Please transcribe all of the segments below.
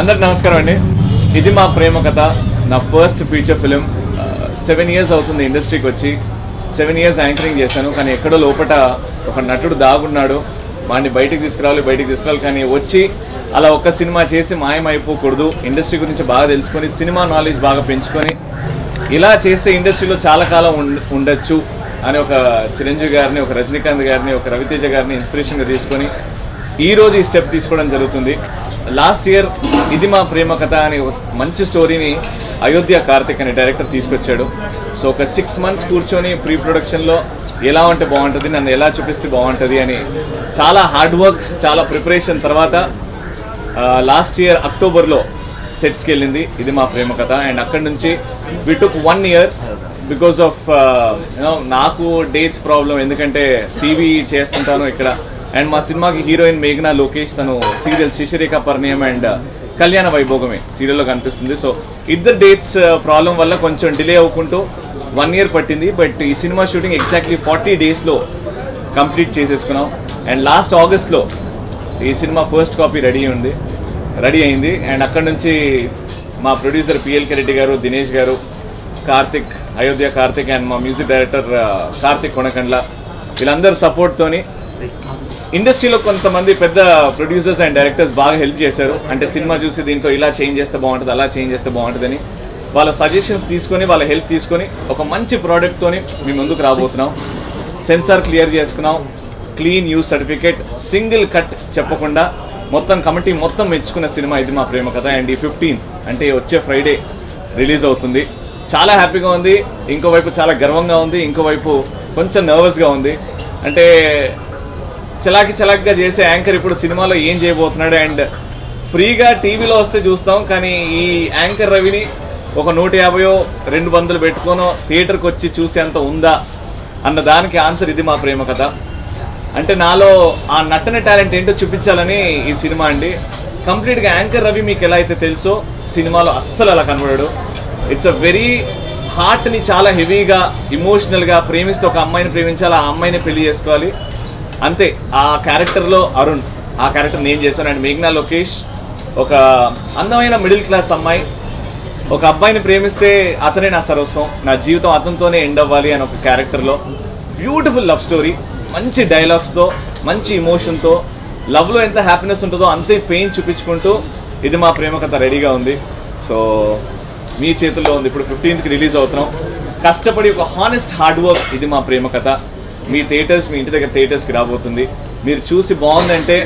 అందరికి నమస్కారం అండి. ఇది మా ప్రేమ కథ. నా first feature film seven years అవుతుంది ఇండస్ట్రీకి వచ్చి. సెవెన్ ఇయర్స్ యాంకరింగ్ చేశాను. కానీ ఎక్కడో లోపట ఒక నటుడు దాగున్నాడు. వాడిని బయటికి తీసుకురావాలి బయటికి తీసుకురావాలి. కానీ వచ్చి అలా ఒక్క సినిమా చేసి మాయమైపోకూడదు. ఇండస్ట్రీ గురించి బాగా తెలుసుకొని సినిమా నాలెడ్జ్ బాగా పెంచుకొని ఇలా చేస్తే ఇండస్ట్రీలో చాలా కాలం ఉండొచ్చు అని ఒక చిరంజీవి గారిని ఒక రజనీకాంత్ గారిని ఒక రవితేజ గారిని ఇన్స్పిరేషన్గా తీసుకొని ఈరోజు ఈ స్టెప్ తీసుకోవడం జరుగుతుంది. లాస్ట్ ఇయర్ ఇది మా ప్రేమ కథ అనే మంచి స్టోరీని అయోధ్య కార్తిక్ అనే డైరెక్టర్ తీసుకొచ్చాడు. సో ఒక సిక్స్ మంత్స్ కూర్చొని ప్రీ ప్రొడక్షన్లో ఎలా ఉంటే బాగుంటుంది నన్ను ఎలా చూపిస్తే బాగుంటుంది అని చాలా హార్డ్ వర్క్ చాలా ప్రిపరేషన్ తర్వాత లాస్ట్ ఇయర్ అక్టోబర్లో సెట్స్కి వెళ్ళింది. ఇది మా ప్రేమ కథ. అండ్ అక్కడి నుంచి we took one year because of you know నాకు డేట్స్ ప్రాబ్లం ఎందుకంటే టీవీ చేస్తుంటాను ఇక్కడ. అండ్ మా సినిమాకి హీరోయిన్ మేఘనా లోకేష్ తను సీరియల్ శిశిరేఖ పరిణయం అండ్ కళ్యాణ వైభోగమే సీరియల్లో కనిపిస్తుంది. సో ఇద్దరు డేట్స్ ప్రాబ్లం వల్ల కొంచెం డిలే అవ్వకుంటూ వన్ ఇయర్ పట్టింది. బట్ ఈ సినిమా షూటింగ్ ఎగ్జాక్ట్లీ ఫార్టీ డేస్లో కంప్లీట్ చేసేసుకున్నాం. అండ్ లాస్ట్ ఆగస్ట్లో ఈ సినిమా ఫస్ట్ కాపీ రెడీ ఉంది. రెడీ అయింది. అండ్ అక్కడ నుంచి మా ప్రొడ్యూసర్ పిఎల్కే రెడ్డి గారు దినేష్ గారు కార్తిక్ అయోధ్య కార్తిక్ అండ్ మా మ్యూజిక్ డైరెక్టర్ కార్తిక్ కొనకండ్ల వీళ్ళందరి సపోర్ట్తోని ఇండస్ట్రీలో కొంతమంది పెద్ద ప్రొడ్యూసర్స్ అండ్ డైరెక్టర్స్ బాగా హెల్ప్ చేశారు. అంటే సినిమా చూసి దీంట్లో ఇలా చేంజ్ చేస్తే బాగుంటుంది అలా చేంజ్ చేస్తే బాగుంటుందని వాళ్ళ సజెషన్స్ తీసుకొని వాళ్ళ హెల్ప్ తీసుకొని ఒక మంచి ప్రోడక్ట్తోని మీ ముందుకు రాబోతున్నాం. సెన్సార్ క్లియర్ చేసుకున్నాం. Clean U's certificate single cut చెప్పకుండా మొత్తం కమిటీ మొత్తం మెచ్చుకున్న సినిమా ఇది మా ప్రేమ కథ. అండ్ ఈ ఫిఫ్టీన్త్ అంటే వచ్చే ఫ్రైడే రిలీజ్ అవుతుంది. చాలా హ్యాపీగా ఉంది. ఇంకోవైపు చాలా గర్వంగా ఉంది. ఇంకోవైపు కొంచెం నర్వస్గా ఉంది. అంటే చలాకి చలాకిగా చేసే యాంకర్ ఇప్పుడు సినిమాలో ఏం చేయబోతున్నాడు అండ్ ఫ్రీగా టీవీలో వస్తే చూస్తాం కానీ ఈ యాంకర్ రవిని ఒక నూట యాభయో రెండు వందలు పెట్టుకోనో థియేటర్కి వచ్చి చూసేంత ఉందా అన్న దానికి ఆన్సర్ ఇది మా ప్రేమ కథ. అంటే నాలో ఆ నటన టాలెంట్ ఏంటో చూపించాలని ఈ సినిమా అండి. కంప్లీట్గా యాంకర్ రవి మీకు ఎలా అయితే తెలుసో సినిమాలో అస్సలు అలా కనబడాడు. ఇట్స్ అ వెరీ హార్ట్ని చాలా హెవీగా ఇమోషనల్గా ప్రేమిస్తే ఒక అమ్మాయిని ప్రేమించాలి ఆ అమ్మాయిని పెళ్ళి చేసుకోవాలి. అంతే ఆ క్యారెక్టర్లో అరుణ్ ఆ క్యారెక్టర్ నేను చేశాను. అండ్ మేఘ్నా లోకేష్ ఒక అందమైన మిడిల్ క్లాస్ అమ్మాయి. ఒక అబ్బాయిని ప్రేమిస్తే అతనే నా సర్వస్వం. నా జీవితం అతనితోనే ఎండ్ అవ్వాలి అని ఒక క్యారెక్టర్లో. బ్యూటిఫుల్ లవ్ స్టోరీ మంచి డైలాగ్స్తో మంచి ఇమోషన్తో లవ్లో ఎంత హ్యాపీనెస్ ఉంటుందో అంతే పెయిన్ చూపించుకుంటూ ఇది మా ప్రేమ కథ రెడీగా ఉంది. సో మీ చేతుల్లో ఉంది. ఇప్పుడు ఫిఫ్టీన్త్కి రిలీజ్ అవుతున్నాం. కష్టపడి ఒక హానెస్ట్ హార్డ్ వర్క్ ఇది మా ప్రేమ కథ. మీ థియేటర్స్ మీ ఇంటి దగ్గర థియేటర్స్కి రాబోతుంది. మీరు చూసి బాగుందంటే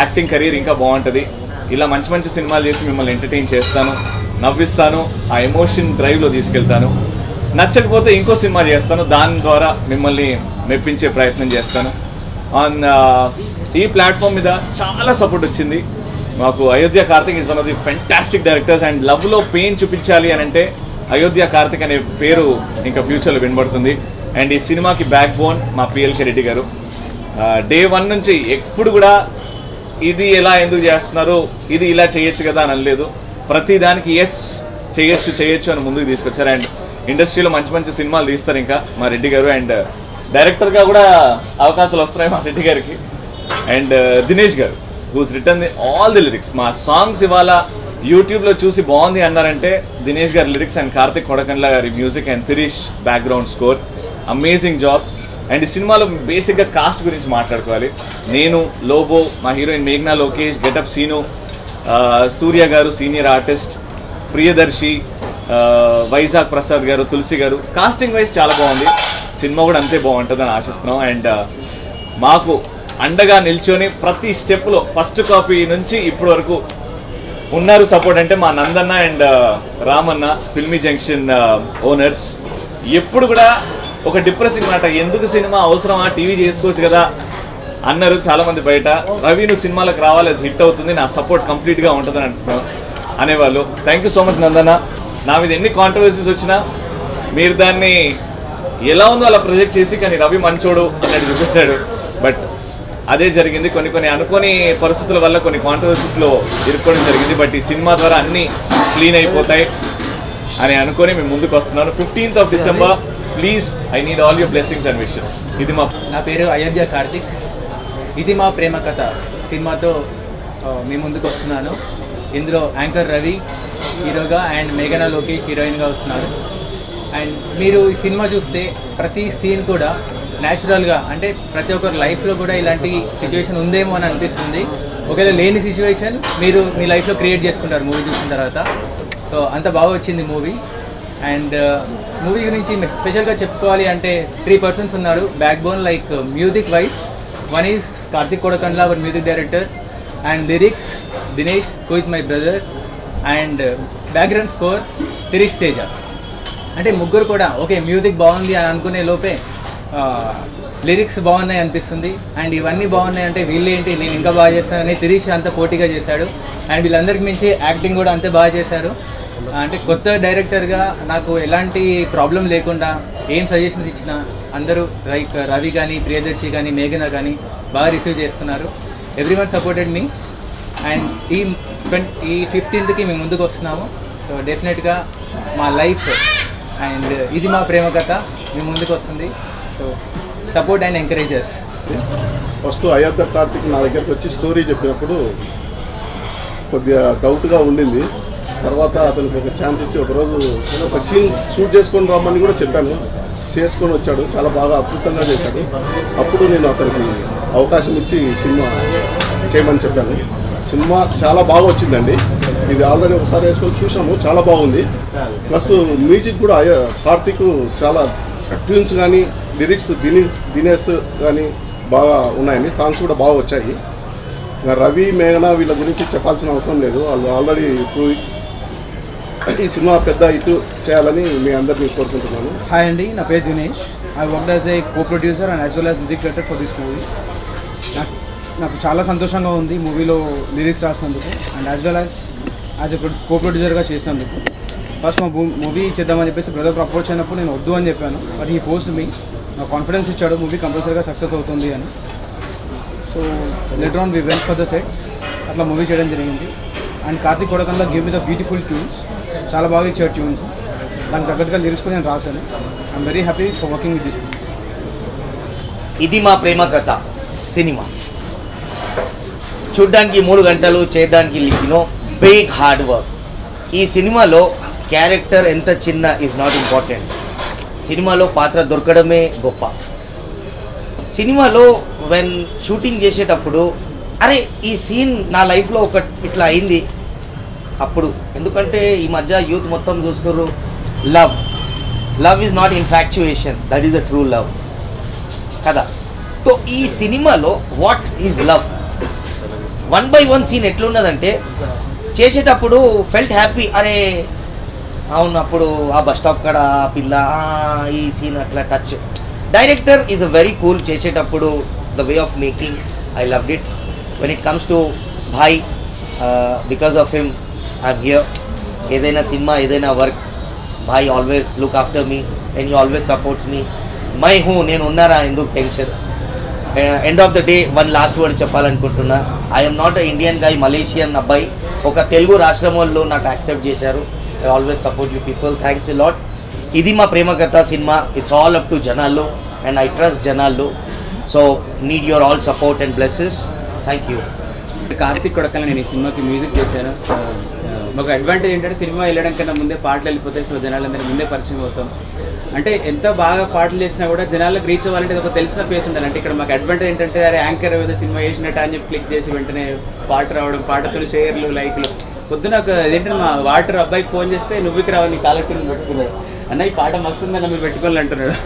యాక్టింగ్ కెరీర్ ఇంకా బాగుంటుంది. ఇలా మంచి మంచి సినిమాలు చేసి మిమ్మల్ని ఎంటర్టైన్ చేస్తాను. నవ్విస్తాను. ఆ ఎమోషన్ డ్రైవ్లో తీసుకెళ్తాను. నచ్చకపోతే ఇంకో సినిమా చేస్తాను. దాని ద్వారా మిమ్మల్ని మెప్పించే ప్రయత్నం చేస్తాను. ఆన్ uh, ఈ ప్లాట్ఫామ్ మీద చాలా సపోర్ట్ వచ్చింది. మాకు Ayodhya Karthik is one of the fantastic directors and లవ్లో పెయిన్ చూపించాలి అని అంటే అయోధ్య కార్తిక్ అనే పేరు ఇంకా ఫ్యూచర్లో వినబడుతుంది. అండ్ ఈ సినిమాకి బ్యాక్ బోన్ మా పిఎల్కే రెడ్డి గారు. డే వన్ నుంచి ఎప్పుడు కూడా ఇది ఎలా ఎందుకు చేస్తున్నారు ఇది ఇలా చేయొచ్చు కదా అని అనలేదు. ప్రతి దానికి ఎస్ చేయొచ్చు చేయొచ్చు అని ముందుకు తీసుకొచ్చారు. అండ్ ఇండస్ట్రీలో మంచి మంచి సినిమాలు తీస్తారు ఇంకా మా రెడ్డి గారు. అండ్ డైరెక్టర్గా కూడా అవకాశాలు వస్తున్నాయి మా రెడ్డి గారికి. And Dinesh garu who's return the all the lyrics మా సాంగ్స్ ఇవాళ యూట్యూబ్లో చూసి బాగుంది అన్నారంటే దినేష్ గారి లిరిక్స్ అండ్ కార్తిక్ కొడకండ్ల గారి music and Thirish background score amazing job and ఈ సినిమాలో బేసిక్గా కాస్ట్ గురించి మాట్లాడుకోవాలి. నేను లోబో మా హీరోయిన్ మేఘ్నా లోకేష్ గెటప్ సీను సూర్య గారు సీనియర్ ఆర్టిస్ట్ ప్రియదర్శి వైజాగ్ ప్రసాద్ గారు తులసి గారు. కాస్టింగ్ వైజ్ చాలా బాగుంది. సినిమా కూడా అంతే బాగుంటుందని ఆశిస్తున్నాం. అండ్ మాకు అండగా నిల్చొని ప్రతి స్టెప్లో ఫస్ట్ కాపీ నుంచి ఇప్పటి వరకు ఉన్నారు సపోర్ట్ అంటే మా Nandanna and Ramanna filmy junction owners ఎప్పుడు కూడా ఒక డిప్రెసింగ్ మాట. ఎందుకు సినిమా అవసరమా? టీవీ చేసుకోవచ్చు కదా అన్నారు చాలా మంది బయట. రవి నువ్వు సినిమాలకు రావాలి అది హిట్ అవుతుంది నా సపోర్ట్ కంప్లీట్గా ఉంటుందని అంటున్నాను అనేవాళ్ళు. Thank you so much Nandana. నా మీద ఎన్ని కాంట్రవర్సీస్ వచ్చినా మీరు దాన్ని ఎలా ఉందో అలా ప్రొజెక్ట్ చేసి కానీ రవి మంచోడు అన్నట్టు చూపించాడు బట్ అదే జరిగింది కొన్ని కొన్ని అనుకోని పరిస్థితుల వల్ల కొన్ని కాంట్రవర్సీస్లో ఇరుక్కోవడం జరిగింది. బట్ ఈ సినిమా ద్వారా అన్నీ క్లీన్ అయిపోతాయి అని అనుకొని మేము ముందుకు వస్తున్నాను. Fifteenth of December please I need all your blessings and wishes ఇది మా నా పేరు అయోధ్య కార్తిక్. ఇది మా ప్రేమ కథ. సినిమాతో మీ ముందుకు వస్తున్నాను. ఇందులో యాంకర్ రవి హీరోగా అండ్ మేఘనా లోకేష్ హీరోయిన్గా వస్తున్నారు. అండ్ మీరు ఈ సినిమా చూస్తే ప్రతి సీన్ కూడా న్యాచురల్గా అంటే ప్రతి ఒక్కరి లైఫ్లో కూడా ఇలాంటి సిచ్యువేషన్ ఉందేమో అని అనిపిస్తుంది. ఒకవేళ లేని సిచ్యువేషన్ మీరు మీ లైఫ్లో క్రియేట్ చేసుకుంటారు మూవీ చూసిన తర్వాత. సో అంత బాగా వచ్చింది మూవీ అండ్ మూవీ గురించి స్పెషల్గా చెప్పుకోవాలి అంటే త్రీ పర్సన్స్ ఉన్నారు. Backbone like music wise one is Karthik Kodakandla our music director and lyrics Dinesh who is my brother and background score Thirish Teja అంటే ముగ్గురు కూడా ఓకే మ్యూజిక్ బాగుంది అని అనుకునే లోపే uh, లిరిక్స్ బాగున్నాయి అనిపిస్తుంది. అండ్ ఇవన్నీ బాగున్నాయి అంటే వీళ్ళేంటి నేను ఇంకా బాగా చేస్తానని తిరిష్ అంత పోటీగా చేశాడు. అండ్ వీళ్ళందరికీ మించి యాక్టింగ్ కూడా అంతే బాగా చేశారు అంటే కొత్త డైరెక్టర్గా నాకు ఎలాంటి ప్రాబ్లం లేకుండా ఏం సజెషన్స్ ఇచ్చినా అందరూ లైక్ రవి కానీ ప్రియదర్శి కానీ మేఘన కానీ బాగా రిసీవ్ చేసుకున్నారు. Every one supported me and ఈ ట్వంటీ ఈ ఫిఫ్టీన్త్కి మేము ముందుకు వస్తున్నాము. సో డెఫినెట్గా మా లైఫ్ అండ్ ఇది మా ప్రేమ కథ. మేము ముందుకు వస్తుంది. So support and encourages first Ayodhya Karthik నా దగ్గరకు వచ్చి స్టోరీ చెప్పినప్పుడు కొద్దిగా డౌట్గా ఉండింది. తర్వాత అతనికి ఒక ఛాన్స్ ఇచ్చి ఒకరోజు ఒక సీన్ షూట్ చేసుకొని రమ్మని కూడా చెప్పాను. చేసుకొని వచ్చాడు. చాలా బాగా అద్భుతంగా చేశాడు. అప్పుడు నేను అతనికి అవకాశం ఇచ్చి సినిమా చేయమని చెప్పాను. సినిమా చాలా బాగా వచ్చిందండి. ఇది ఆల్రెడీ ఒకసారి వేసుకొని చూసాము చాలా బాగుంది. ప్లస్ మ్యూజిక్ కూడా కార్తిక్ చాలా ట్యూన్స్ కానీ లిరిక్స్ దినేష్ దినేష్ కానీ బాగా ఉన్నాయండి. సాంగ్స్ కూడా బాగా వచ్చాయి. రవి మేఘన వీళ్ళ గురించి చెప్పాల్సిన అవసరం లేదు. వాళ్ళు ఆల్రెడీ ఇప్పుడు ఈ సినిమా పెద్ద ఇటు చేయాలని మీ అందరినీ కోరుకుంటున్నాను. హాయ్ అండి నా పేరు Dinesh. I work as a co producer and as well as music director for this movie నాకు నాకు చాలా సంతోషంగా ఉంది మూవీలో lyrics రాసినందుకు and as well as as a co ప్రొడ్యూసర్గా చేసినందుకు. ఫస్ట్ మా మూవీ చేద్దామని చెప్పేసి బ్రదర్ అప్రోచ్ అయినప్పుడు నేను వద్దు అని చెప్పాను. బట్ ఈ ఫోర్స్ మీ నా కాన్ఫిడెన్స్ ఇచ్చాడు. మూవీ కంపల్సరీగా సక్సెస్ అవుతుంది అని. So later on we went for the sets అట్లా మూవీ చేయడం జరిగింది. And Karthik కొడకంలో give me the beautiful tunes చాలా బాగా ఇచ్చాడు ట్యూన్స్ దానికి తగ్గట్టుగా లిరిక్స్ కూడా నేను రాశాను. I'm very happy for working with this ఇది మా ప్రేమ కథ సినిమా. చూడ్డానికి మూడు గంటలు చేయడానికి యూనో బిగ్ హార్డ్ వర్క్ ఈ సినిమాలో క్యారెక్టర్ ఎంత చిన్న ఈజ్ నాట్ ఇంపార్టెంట్ సినిమాలో పాత్ర దొరకడమే గొప్ప. సినిమాలో వెన్ షూటింగ్ చేసేటప్పుడు అరే ఈ సీన్ నా లైఫ్లో ఒక ఇట్లా అయింది. అప్పుడు. ఎందుకంటే ఈ మధ్య యూత్ మొత్తం చూస్తున్నారు love. Love is not infatuation that is a true love కదా? సో ఈ సినిమాలో what is love one by one scene ఎట్లున్నదంటే చేసేటప్పుడు ఫెల్ట్ హ్యాపీ అరే అవును అప్పుడు ఆ బస్ స్టాప్ కాడ ఆ పిల్ల ఈ సీన్ అట్లా touch director is a very cool చేసేటప్పుడు the way of making I loved it when it comes to Bhai because of him I'm here ఏదైనా సినిమా ఏదైనా work boy always look after me and you always supports me my who నేను ఉన్నారా ఎందుకు tension end of the day one last word చెప్పాలనుకుంటున్నా. I'm not a Indian guy Malaysian అబ్బాయి. ఒక తెలుగు రాష్ట్రం వాళ్ళు నాకు యాక్సెప్ట్ చేశారు. I always support you people thanks a lot ఇది మా ప్రేమ కథ సినిమా. ఇట్స్ ఆల్ అప్ టు జనాల్లో అండ్ ఐ ట్రస్ట్ జనాల్లో. So need your all support and blesses thank you Karthik Kodakal నేను ఈ సినిమాకి మ్యూజిక్ చేశాను. ఒక అడ్వాంటేజ్ ఏంటంటే సినిమా వెళ్ళడం కన్నా ముందే పాటలు వెళ్ళిపోతాయి సో జనాలందరికీ ముందే పరిచయం అవుతాం. అంటే ఎంత బాగా పాటలు చేసినా కూడా జనాలకు రీచ్ అవ్వాలంటే ఒక తెలిసిన ఫేస్ ఉండాలి. అంటే ఇక్కడ మాకు అడ్వాంటేజ్ ఏంటంటే అరే యాంకర్ ఏదో సినిమా వేసినట్టు అని చెప్పి క్లిక్ చేసి వెంటనే పాట రావడం పాటతో షేర్లు లైక్లు. పొద్దున ఒక ఏంటంటే మా వాటర్ అబ్బాయికి ఫోన్ చేస్తే నువ్వుకి రావని నీ పెట్టుకున్నాడు. అన్న ఈ పాట మస్తుందని మీరు పెట్టుకోవాలి అంటున్నాడు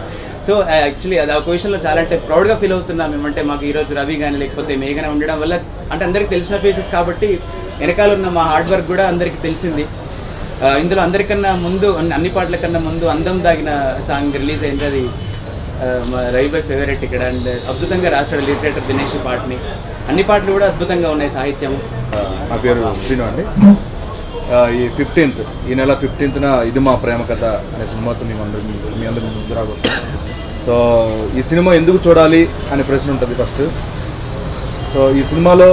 సో uh, యాక్చువల్లీ అది ఆ విషయంలో చాలా అంటే ప్రౌడ్గా ఫీల్ అవుతున్నాం ఏమంటే మాకు ఈరోజు రవి కానీ లేకపోతే మేఘన ఉండడం వల్ల అంటే అందరికి తెలిసిన ఫేసెస్ కాబట్టి వెనకాల ఉన్న మా హార్డ్ వర్క్ కూడా అందరికీ తెలిసింది. Uh, ఇందులో అందరికన్నా ముందు అన్ని పాటల కన్నా ముందు అందం దాగిన సాంగ్ రిలీజ్ అయింది అది ఆ, రవి బై ఫేవరెట్ ఇక్కడ. అండ్ అద్భుతంగా రాశాడు లిటరేటర్ దినేష్ పాటని. అన్ని పాటలు కూడా అద్భుతంగా ఉన్నాయి సాహిత్యం. Uh, నా పేరు శ్రీను అండి. ఈ ఫిఫ్టీన్త్ ఈ నెల ఫిఫ్టీన్త్న ఇది మా ప్రేమ కథ అనే సినిమాతో మేము అందరి మీ అందరి ముందు రాబోతున్నాం. సో ఈ సినిమా ఎందుకు చూడాలి అనే ప్రశ్న ఉంటుంది ఫస్ట్. సో ఈ సినిమాలో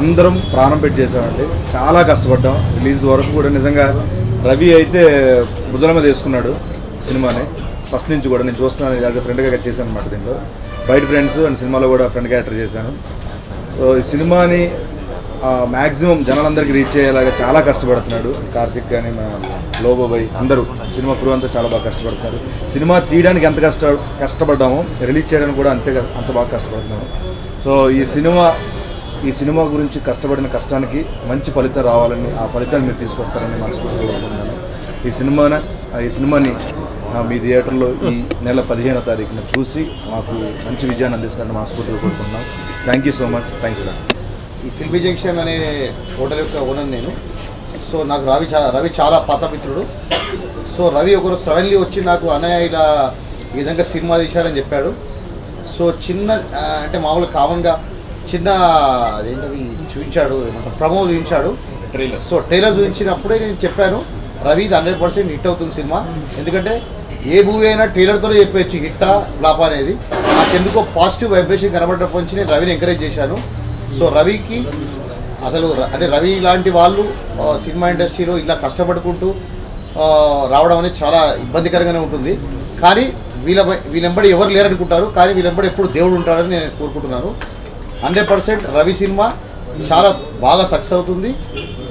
అందరం ప్రాణం పెట్టి చేసామండి చాలా కష్టపడ్డాం. రిలీజ్ వరకు కూడా నిజంగా రవి అయితే భుజల మీద వేసుకున్నాడు సినిమాని. ఫస్ట్ నుంచి కూడా నేను చూస్తున్నాను యాజ్ ఎ ఫ్రెండ్గా చేశాను అనమాట దీంట్లో బయట ఫ్రెండ్స్ అండ్ సినిమాలో కూడా ఫ్రెండ్ క్యారెక్టర్ చేశాను. సో ఈ సినిమాని మ్యాక్సిమం జనాలందరికీ రీచ్ అయ్యేలాగా చాలా కష్టపడుతున్నాడు. కార్తిక్ కానీ మన లోబోబాయ్ అందరూ. సినిమా క్రూ అంతా చాలా బాగా కష్టపడుతున్నారు. సినిమా తీయడానికి ఎంత కష్ట కష్టపడ్డామో రిలీజ్ చేయడానికి కూడా అంతే అంత బాగా కష్టపడుతున్నాము. సో ఈ సినిమా ఈ సినిమా గురించి కష్టపడిన కష్టానికి మంచి ఫలితం రావాలని ఆ ఫలితాన్ని మీరు తీసుకొస్తారని మనస్ఫూర్తిగా కోరుకుంటున్నాను. ఈ సినిమాన ఈ సినిమాని మీ థియేటర్లో ఈ నెల పదిహేనో తారీఖున చూసి మాకు మంచి విజయాన్ని అందిస్తారని మనస్ఫూర్తిగా కోరుకుంటున్నాం. Thank you so much thanks రా ఈ ఫిల్మీ జంక్షన్ అనే హోటల్ యొక్క ఓనర్ నేను. సో నాకు రవి రవి చాలా పాత మిత్రుడు సో రవి ఒకరు సడన్లీ వచ్చి నాకు అన్నయ్య ఇలా ఈ విధంగా సినిమా తీశారని చెప్పాడు. సో చిన్న అంటే మామూలు కామన్గా చిన్న అదేంటది చూపించాడు ప్రమో చూపించాడు. Trailer. సో ట్రైలర్ చూపించినప్పుడే నేను చెప్పాను రవి ఇది హండ్రెడ్ పర్సెంట్ హిట్ అవుతుంది సినిమా. ఎందుకంటే ఏ మూవీ అయినా ట్రైలర్తోనే చెప్పచ్చు హిట్టా ఫ్లాపా అనేది. నాకు ఎందుకో పాజిటివ్ వైబ్రేషన్ కనబడటప్పటి నుంచి నేను రవిని ఎంకరేజ్ చేశాను. సో రవికి అసలు అంటే రవి లాంటి వాళ్ళు సినిమా ఇండస్ట్రీలో ఇలా కష్టపడుకుంటూ రావడం అనేది చాలా ఇబ్బందికరంగానే ఉంటుంది. కానీ వీళ్ళ వీళ్ళెంబడి ఎవరు లేరనుకుంటారు కానీ వీళ్ళెంబడి ఎప్పుడు దేవుడు ఉంటాడని నేను కోరుకుంటున్నాను. హండ్రెడ్ పర్సెంట్ రవి సినిమా చాలా బాగా సక్సెస్ అవుతుంది.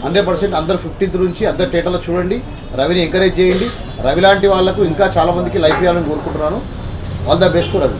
హండ్రెడ్ పర్సెంట్ అందరు ఫిఫ్టీన్త్ నుంచి అందరు థియేటర్లో చూడండి రవిని ఎంకరేజ్ చేయండి. రవి లాంటి వాళ్ళకు ఇంకా చాలామందికి లైఫ్ ఇవ్వాలని కోరుకుంటున్నాను. All the best Ravi.